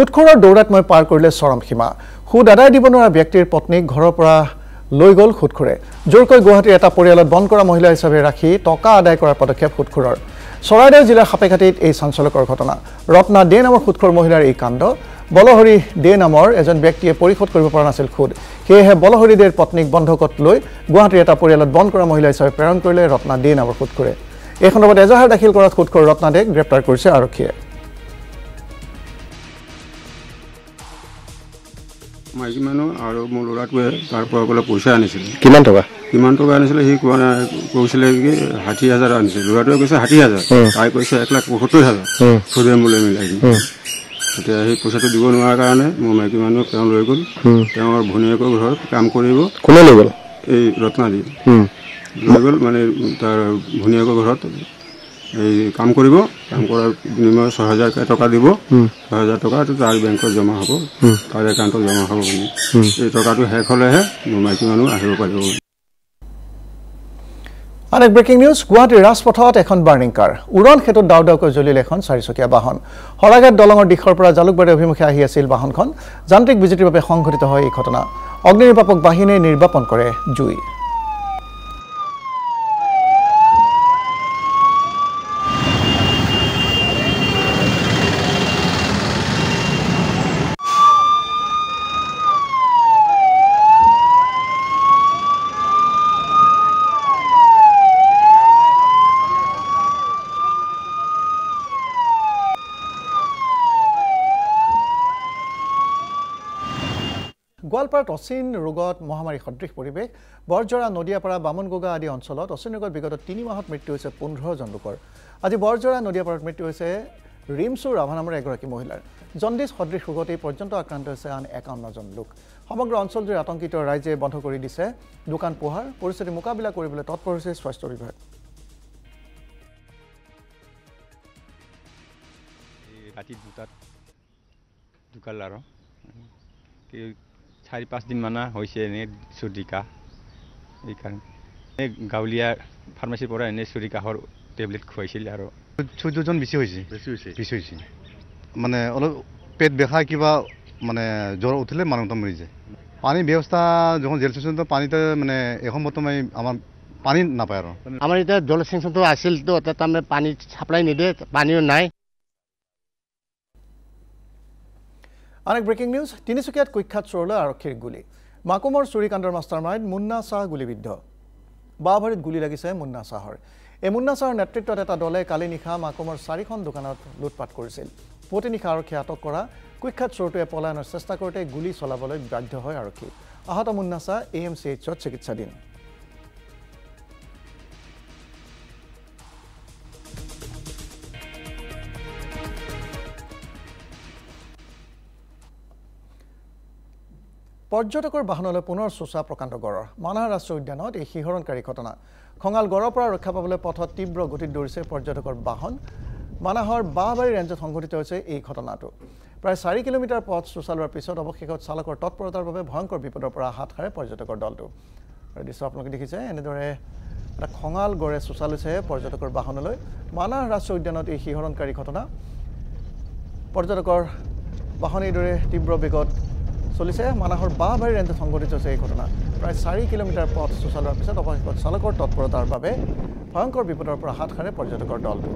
সুদখোৰৰ দৌৰাত মই পাৰ কৰিলে চৰম সীমা। সুদ আদায় দিব নোৱাৰা ব্যক্তিৰ পত্নীক ঘৰৰ পৰা লৈ গ'ল সুদখোৰে জোৰকৈ গুৱাহাটীৰ এটা পৰিয়ালত বন্ধ কৰা মহিলা হিচাপে ৰাখি টকা আদায় কৰাৰ পদক্ষেপ সুদখোৰৰ চৰাইদেউ জিলাৰ সাপেঘাটীত এই চাঞ্চলকৰ ঘটনা। ৰত্না দে নামৰ সুদখোৰ মহিলাৰ এই কাণ্ড। বলহৰি দে নামৰ এজন ব্যক্তিয়ে পৰিশোধ কৰিব পৰা নাছিল সুদ সেয়েহে বলহৰি দেৰ পত্নীক বন্ধকত লৈ গুৱাহাটীৰ এটা পৰিয়ালত বন্ধ কৰা মহিলা হিচাপে প্ৰেৰণ কৰিলে ৰত্না দে নামৰ সুদখোৰে এই সন্দৰ্ভত এজাহাৰ দাখিল কৰাত সুদখোৰ ৰত্না দেক গ্ৰেপ্তাৰ কৰিছে আৰক্ষীয়ে। মাইকী মানুহ আৰু মোৰ ল'ৰাটোৱে তাৰ পৰা বোলে পইচা আনিছিলে। কিমান টকা? কিমান টকা আনিছিলে সি কোৱা নাই কৈছিলে কি ষাঠি হাজাৰ আনিছিলে ল'ৰাটোৱে কৈছে ষাঠি হাজাৰ। তাই কৈছে এক লাখ পঁয়সত্তৰ হাজাৰ। সুদে মূলে মিলাই কিনে। এতিয়া সেই পইচাটো দিব নোৱাৰাৰ কাৰণে মোৰ মাইকী মানুহ তেওঁ লৈ গ'ল। তেওঁৰ ভনীয়েকৰ ঘৰত কাম কৰিব। কোনে লৈ গ'ল? এই ৰত্নাদি। লৈ গ'ল মানে তাৰ ভনীয়েকৰ ঘৰত। এই কাম কৰিব কাম কৰাৰ বিনিময়ত ছয় হাজাৰ টকা দিব। ছয় হাজাৰ টকাটো তাৰ বেংকত জমা হ'ব। তাৰ একাউণ্টত জমা হ'ব বুলি। এই টকাটো শেষ হ'লেহে মোৰ মাইকী মানুহ আহিব পাৰিব আন এক ব্ৰেকিং নিউজ গুৱাহাটীৰ ৰাজপথত এখন বাৰ্ণিং কাৰ উৰণ সেতুত ডাউ ডাউকৈ জ্বলিল এখন চাৰিচকীয়া বাহন। শৰাঘাট দলঙৰ দিশৰ পৰা জালুকবাৰী অভিমুখে আহি আছিল বাহনখন। যান্ত্ৰিক বিজুতিৰ বাবে সংঘটিত হয় এই ঘটনা। অগ্নি নিৰ্বাপক বাহিনীয়ে নিৰ্বাপন কৰে জুই। গোৱালপাৰাত অচিন ৰোগত মহামাৰী সদৃশ পৰিৱেশ বৰজৰা নদীয়াপাৰা বামুণগোগা আদি অঞ্চলত অচিন ৰোগত বিগত তিনি মাহত মৃত্যু হৈছে পোন্ধৰজন লোকৰ। আজি বৰজৰা নদীয়াপাৰাত মৃত্যু হৈছে ৰিমছু ৰাভা নামৰ এগৰাকী মহিলাৰ। জণ্ডিছ সদৃশ ৰোগত এই পৰ্যন্ত আক্ৰান্ত হৈছে আন একাৱন্নজন লোক। সমগ্ৰ অঞ্চলজুৰি আতংকিত ৰাইজে বন্ধ কৰি দিছে। দোকান পোহাৰ পৰিস্থিতি মোকাবিলা কৰিবলৈ তৎপৰ হৈছে স্বাস্থ্য বিভাগ। ৰাতি দুটাত আৰু। কি চাৰি পাঁচদিনমান হৈছে এনেই চৰ্দি কাহ এইকাৰণে এই গাঁৱলীয়া ফাৰ্মাচীৰ পৰা এনেই চৰ্দি কাহৰ টেবলেট খুৱাইছিল আৰু চৈধ্যজন বেছি হৈছে। বেছি হৈছে। বেছি হৈছে। মানে অলপ পেট বিষাই কিবা মানে জ্বৰ উঠিলে মানুহটো মৰি যায়। পানী ব্যৱস্থা যখন জেল ষ্টেচনটো পানীতে মানে এখন বৰ্তমান আমাৰ পানী নাপায় আৰু। আমাৰ এতিয়া জলসিঞ্চনটো আছিলতো তাত তাৰমানে পানী চাপ্লাই নিদিয়ে পানীও নাই। আন এক ব্ৰেকিং নিউজ তিনিচুকীয়াত কুখ্যাত চোৰলৈ আৰক্ষীৰ গুলী। মাকুমৰ চুৰিকাণ্ডৰ মাষ্টাৰ মাইণ্ড মুন্না শ্বাহ গুলীবিদ্ধ। বাঁহবাৰীত গুলী লাগিছে মুন্না শ্বাহৰ। এই মুন্না শ্বাহৰ নেতৃত্বত এটা দলে কালি নিশা মাকুমৰ চাৰিখন দোকানত লুটপাট কৰিছিল। পুৱতি নিশা আৰক্ষীয়ে আটক কৰা কুখ্যাত চোৰটোৱে পলায়নৰ চেষ্টা কৰোঁতে গুলী চলাবলৈ বাধ্য হয় আৰক্ষী। আহত Munna Shah A M C এইচত চিকিৎসাধীন। পৰ্যটকৰ বাহনলৈ পুনৰ চোচা প্ৰকাণ্ড গড়ৰ। মানাহ ৰাষ্ট্ৰীয় উদ্যানত এই শিহৰণকাৰী ঘটনা। খঙাল গড়ৰ পৰা ৰক্ষা পাবলৈ পথত তীব্ৰ গতিত দৌৰিছে পৰ্যটকৰ বাহন। মানাহৰ বাঁহবাৰী ৰেঞ্জত সংঘটিত হৈছে এই ঘটনাটো। প্ৰায় চাৰি কিলোমিটাৰ পথ চোচা লোৱাৰ পিছত অৱশেষত চালকৰ তৎপৰতাৰ বাবে ভয়ংকৰ বিপদৰ পৰা হাত সাৰে পৰ্যটকৰ দলটো। আৰু দৃশ্য আপোনালোকে দেখিছে এনেদৰে এটা খঙাল গড়ে চোচা লৈছে পৰ্যটকৰ বাহনলৈ। মানাহ ৰাষ্ট্ৰীয় উদ্যানত এই শিহৰণকাৰী ঘটনা। পৰ্যটকৰ বাহন এইদৰে তীব্ৰ বেগত চলিছে মানাহৰ বাঁহবাৰী ৰেঞ্জত সংঘটিত হৈছে এই ঘটনা। প্ৰায় চাৰি কিলোমিটাৰ পথ চোচা লোৱাৰ পিছত অৱশেষত চালকৰ তৎপৰতাৰ বাবে ভয়ংকৰ বিপদৰ পৰা হাত সাৰে পৰ্যটকৰ দলটো